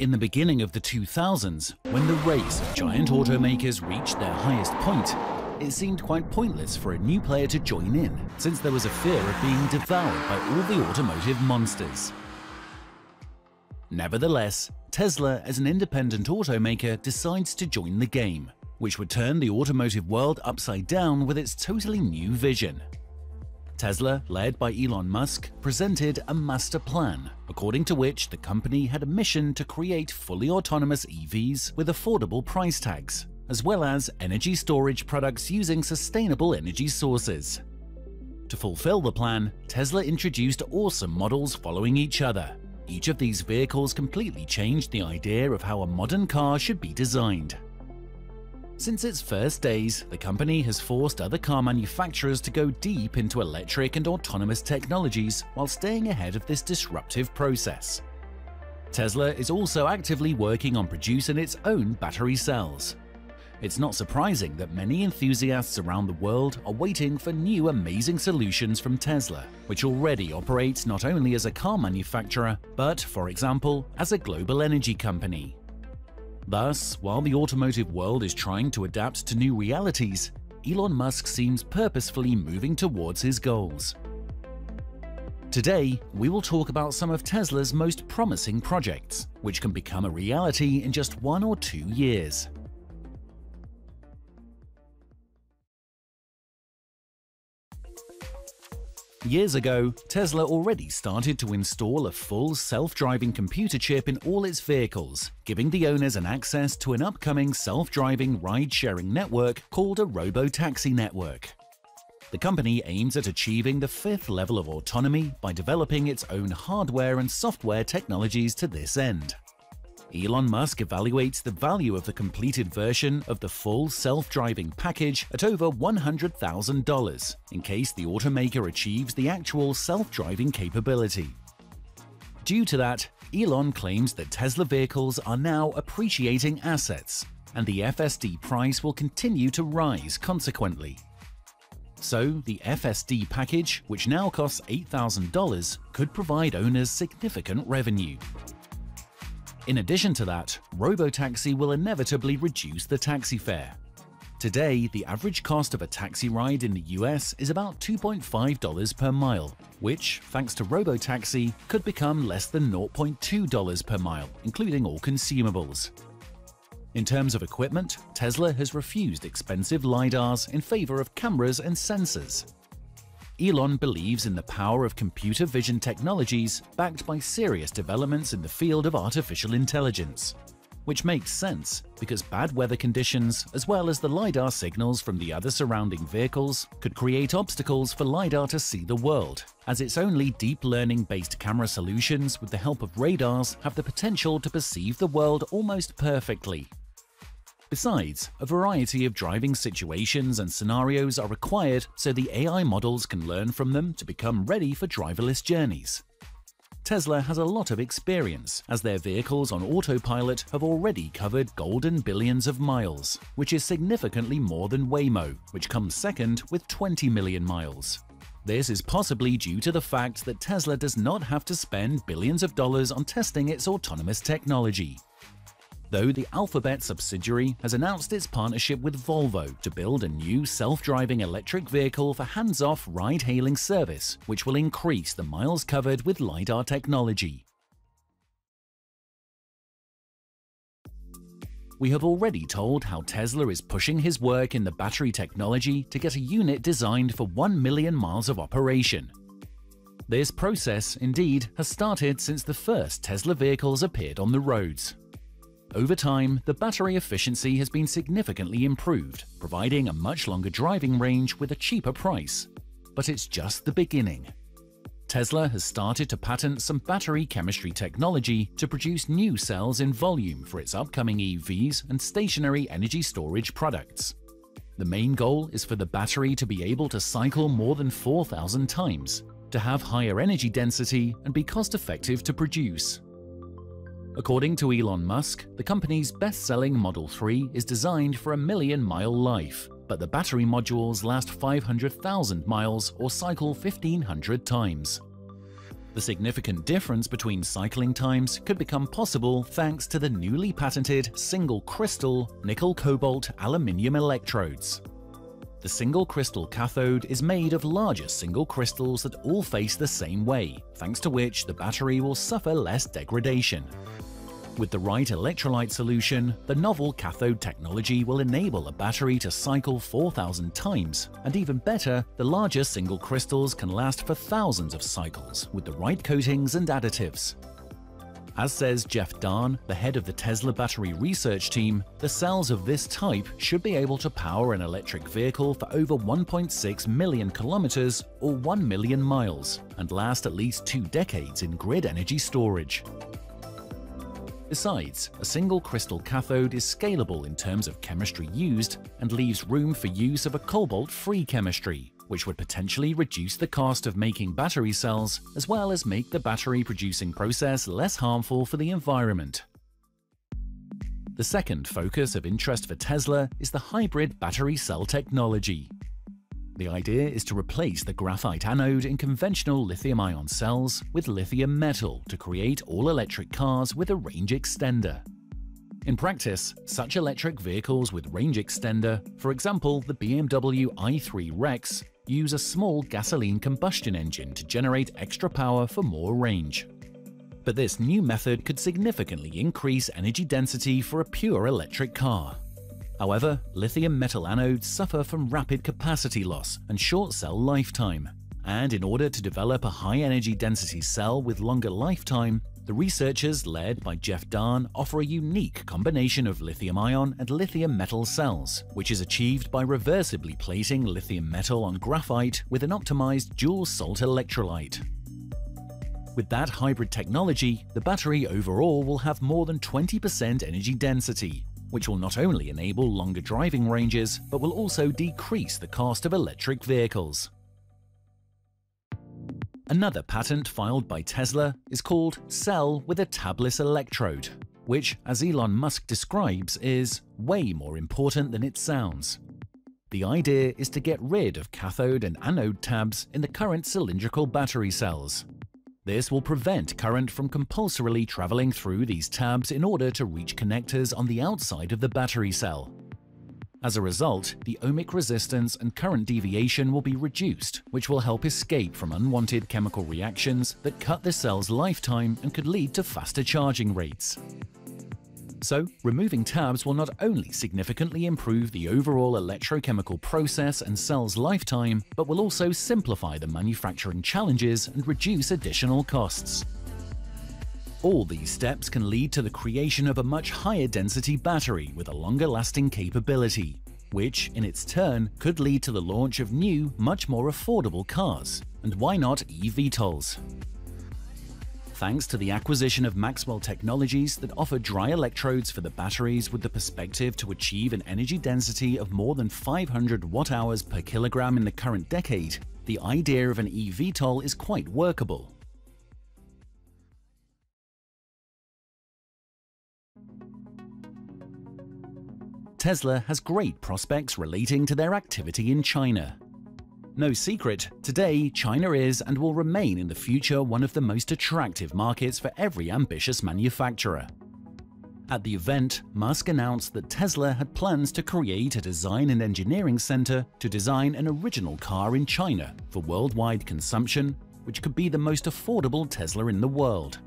In the beginning of the 2000s, when the race of giant automakers reached their highest point, it seemed quite pointless for a new player to join in, since there was a fear of being devoured by all the automotive monsters. Nevertheless, Tesla as an independent automaker decides to join the game, which would turn the automotive world upside down with its totally new vision. Tesla, led by Elon Musk, presented a master plan, according to which the company had a mission to create fully autonomous EVs with affordable price tags, as well as energy storage products using sustainable energy sources. To fulfill the plan, Tesla introduced awesome models following each other. Each of these vehicles completely changed the idea of how a modern car should be designed. Since its first days, the company has forced other car manufacturers to go deep into electric and autonomous technologies while staying ahead of this disruptive process. Tesla is also actively working on producing its own battery cells. It's not surprising that many enthusiasts around the world are waiting for new amazing solutions from Tesla, which already operates not only as a car manufacturer, but, for example, as a global energy company. Thus, while the automotive world is trying to adapt to new realities, Elon Musk seems purposefully moving towards his goals. Today, we will talk about some of Tesla's most promising projects, which can become a reality in just one or two years. Years ago, Tesla already started to install a full self-driving computer chip in all its vehicles, giving the owners an access to an upcoming self-driving ride-sharing network called a robo-taxi network. The company aims at achieving the fifth level of autonomy by developing its own hardware and software technologies to this end. Elon Musk evaluates the value of the completed version of the full self-driving package at over $100,000 in case the automaker achieves the actual self-driving capability. Due to that, Elon claims that Tesla vehicles are now appreciating assets, and the FSD price will continue to rise consequently. So, the FSD package, which now costs $8,000, could provide owners significant revenue. In addition to that, Robotaxi will inevitably reduce the taxi fare. Today, the average cost of a taxi ride in the US is about $2.5 per mile, which, thanks to Robotaxi, could become less than $0.2 per mile, including all consumables. In terms of equipment, Tesla has refused expensive LiDARs in favor of cameras and sensors. Elon believes in the power of computer vision technologies backed by serious developments in the field of artificial intelligence. Which makes sense, because bad weather conditions, as well as the LiDAR signals from the other surrounding vehicles, could create obstacles for LiDAR to see the world, as its only deep learning-based camera solutions with the help of radars have the potential to perceive the world almost perfectly, Besides, a variety of driving situations and scenarios are required so the AI models can learn from them to become ready for driverless journeys. Tesla has a lot of experience, as their vehicles on autopilot have already covered golden billions of miles, which is significantly more than Waymo, which comes second with 20 million miles. This is possibly due to the fact that Tesla does not have to spend billions of dollars on testing its autonomous technology, though the Alphabet subsidiary has announced its partnership with Volvo to build a new self-driving electric vehicle for hands-off ride-hailing service, which will increase the miles covered with LiDAR technology. We have already told how Tesla is pushing his work in the battery technology to get a unit designed for 1 million miles of operation. This process, indeed, has started since the first Tesla vehicles appeared on the roads. Over time, the battery efficiency has been significantly improved, providing a much longer driving range with a cheaper price. But it's just the beginning. Tesla has started to patent some battery chemistry technology to produce new cells in volume for its upcoming EVs and stationary energy storage products. The main goal is for the battery to be able to cycle more than 4,000 times, to have higher energy density and be cost-effective to produce. According to Elon Musk, the company's best-selling Model 3 is designed for a million-mile life, but the battery modules last 500,000 miles or cycle 1,500 times. The significant difference between cycling times could become possible thanks to the newly patented single crystal nickel cobalt aluminium electrodes. The single crystal cathode is made of larger single crystals that all face the same way, thanks to which the battery will suffer less degradation. With the right electrolyte solution, the novel cathode technology will enable a battery to cycle 4,000 times, and even better, the larger single crystals can last for thousands of cycles with the right coatings and additives. As says Jeff Dahn, the head of the Tesla battery research team, the cells of this type should be able to power an electric vehicle for over 1.6 million kilometers or 1 million miles and last at least two decades in grid energy storage. Besides, a single crystal cathode is scalable in terms of chemistry used and leaves room for use of a cobalt-free chemistry, which would potentially reduce the cost of making battery cells as well as make the battery producing process less harmful for the environment. The second focus of interest for Tesla is the hybrid battery cell technology. The idea is to replace the graphite anode in conventional lithium-ion cells with lithium metal to create all-electric cars with a range extender. In practice, such electric vehicles with range extender, for example the BMW i3 Rex, use a small gasoline combustion engine to generate extra power for more range. But this new method could significantly increase energy density for a pure electric car. However, lithium metal anodes suffer from rapid capacity loss and short cell lifetime. And in order to develop a high energy density cell with longer lifetime, the researchers led by Jeff Dahn offer a unique combination of lithium-ion and lithium metal cells, which is achieved by reversibly plating lithium metal on graphite with an optimized dual salt electrolyte. With that hybrid technology, the battery overall will have more than 20% energy density, which will not only enable longer driving ranges, but will also decrease the cost of electric vehicles. Another patent filed by Tesla is called Cell with a Tabless Electrode, which, as Elon Musk describes, is way more important than it sounds. The idea is to get rid of cathode and anode tabs in the current cylindrical battery cells, this will prevent current from compulsorily traveling through these tabs in order to reach connectors on the outside of the battery cell. As a result, the ohmic resistance and current deviation will be reduced, which will help escape from unwanted chemical reactions that cut the cell's lifetime and could lead to faster charging rates. So, removing tabs will not only significantly improve the overall electrochemical process and cell's lifetime, but will also simplify the manufacturing challenges and reduce additional costs. All these steps can lead to the creation of a much higher density battery with a longer lasting capability, which, in its turn, could lead to the launch of new, much more affordable cars. And why not eVTOLs? thanks to the acquisition of Maxwell Technologies that offer dry electrodes for the batteries with the perspective to achieve an energy density of more than 500 watt-hours per kilogram in the current decade, the idea of an eVTOL is quite workable. Tesla has great prospects relating to their activity in China. No secret, today China is and will remain in the future one of the most attractive markets for every ambitious manufacturer. At the event, Musk announced that Tesla had plans to create a design and engineering center to design an original car in China for worldwide consumption, which could be the most affordable Tesla in the world.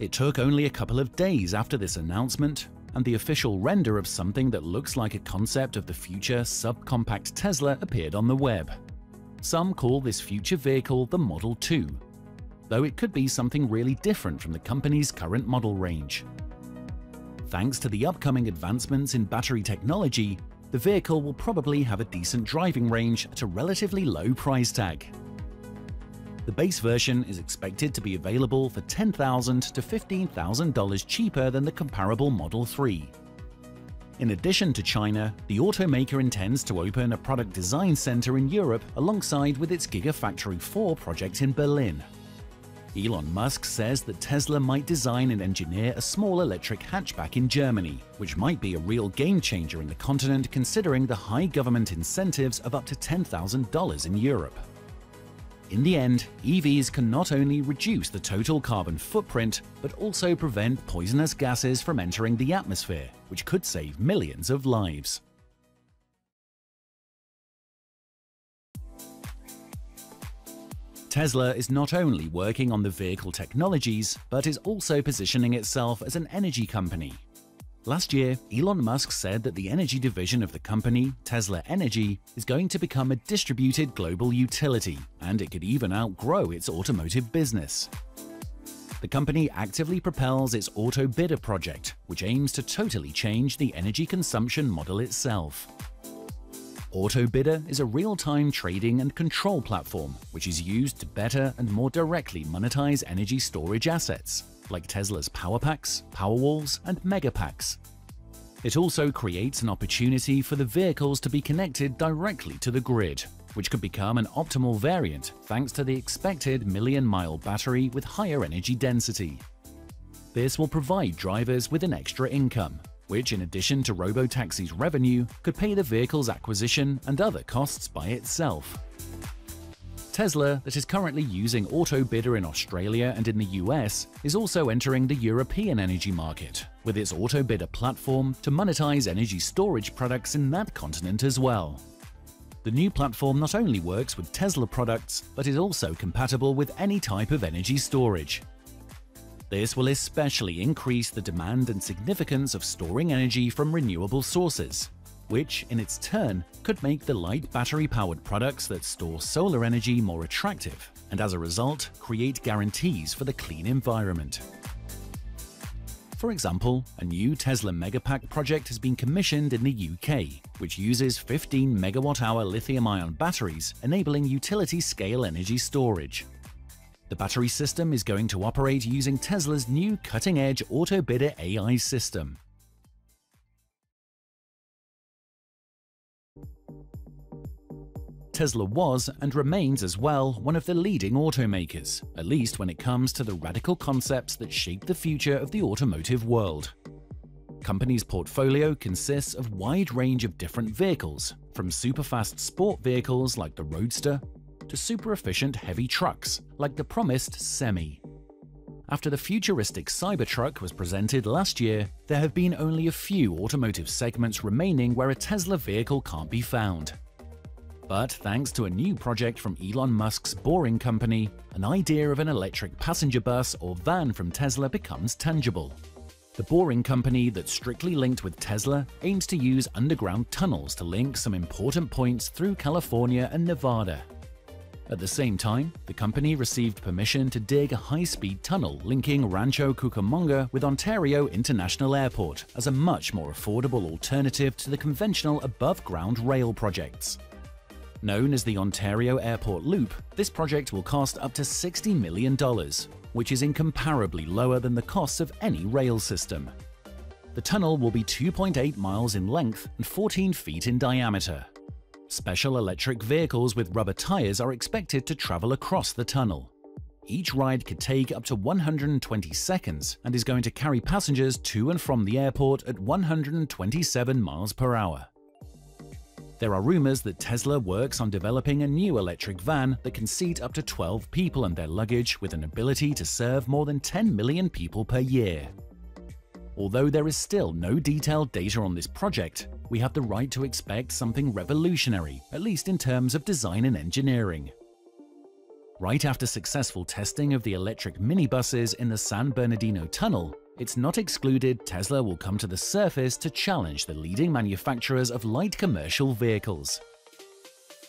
It took only a couple of days after this announcement, and the official render of something that looks like a concept of the future subcompact Tesla appeared on the web. Some call this future vehicle the Model 2, though it could be something really different from the company's current model range. Thanks to the upcoming advancements in battery technology, the vehicle will probably have a decent driving range at a relatively low price tag. The base version is expected to be available for 10,000 to $15,000 cheaper than the comparable Model 3, in addition to China, the automaker intends to open a product design center in Europe alongside with its Gigafactory 4 project in Berlin. Elon Musk says that Tesla might design and engineer a small electric hatchback in Germany, which might be a real game changer in the continent considering the high government incentives of up to $10,000 in Europe. In the end, EVs can not only reduce the total carbon footprint, but also prevent poisonous gases from entering the atmosphere, which could save millions of lives. Tesla is not only working on the vehicle technologies, but is also positioning itself as an energy company. Last year, Elon Musk said that the energy division of the company, Tesla Energy, is going to become a distributed global utility, and it could even outgrow its automotive business. The company actively propels its Autobidder project, which aims to totally change the energy consumption model itself. AutoBidder is a real-time trading and control platform which is used to better and more directly monetize energy storage assets, like Tesla's Power Powerpacks, Powerwalls, and Megapacks. It also creates an opportunity for the vehicles to be connected directly to the grid, which could become an optimal variant thanks to the expected million-mile battery with higher energy density. This will provide drivers with an extra income, which in addition to Robotaxi's revenue, could pay the vehicle's acquisition and other costs by itself. Tesla, that is currently using AutoBidder in Australia and in the US, is also entering the European energy market, with its AutoBidder platform to monetize energy storage products in that continent as well. The new platform not only works with Tesla products, but is also compatible with any type of energy storage, this will especially increase the demand and significance of storing energy from renewable sources, which, in its turn, could make the light battery-powered products that store solar energy more attractive, and as a result, create guarantees for the clean environment. For example, a new Tesla Megapack project has been commissioned in the UK, which uses 15 megawatt-hour lithium-ion batteries, enabling utility-scale energy storage. The battery system is going to operate using Tesla's new cutting-edge AutoBidder AI system. Tesla was, and remains as well, one of the leading automakers, at least when it comes to the radical concepts that shape the future of the automotive world. Company's portfolio consists of wide range of different vehicles, from super-fast sport vehicles like the Roadster, to super efficient heavy trucks, like the promised Semi. After the futuristic Cybertruck was presented last year, there have been only a few automotive segments remaining where a Tesla vehicle can't be found. But thanks to a new project from Elon Musk's Boring Company, an idea of an electric passenger bus or van from Tesla becomes tangible. The Boring Company that's strictly linked with Tesla aims to use underground tunnels to link some important points through California and Nevada. At the same time, the company received permission to dig a high-speed tunnel linking Rancho Cucamonga with Ontario International Airport as a much more affordable alternative to the conventional above-ground rail projects. Known as the Ontario Airport Loop, this project will cost up to $60 million, which is incomparably lower than the costs of any rail system. The tunnel will be 2.8 miles in length and 14 feet in diameter, Special electric vehicles with rubber tires are expected to travel across the tunnel. Each ride could take up to 120 seconds and is going to carry passengers to and from the airport at 127 miles per hour. There are rumors that Tesla works on developing a new electric van that can seat up to 12 people and their luggage with an ability to serve more than 10 million people per year. Although there is still no detailed data on this project, we have the right to expect something revolutionary, at least in terms of design and engineering. Right after successful testing of the electric minibuses in the San Bernardino Tunnel, it's not excluded Tesla will come to the surface to challenge the leading manufacturers of light commercial vehicles.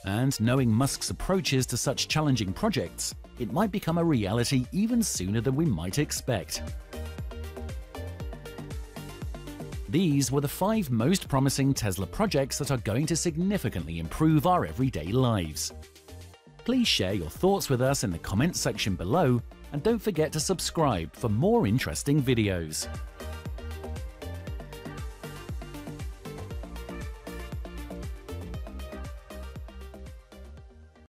And knowing Musk's approaches to such challenging projects, it might become a reality even sooner than we might expect. These were the five most promising Tesla projects that are going to significantly improve our everyday lives. Please share your thoughts with us in the comments section below and don't forget to subscribe for more interesting videos.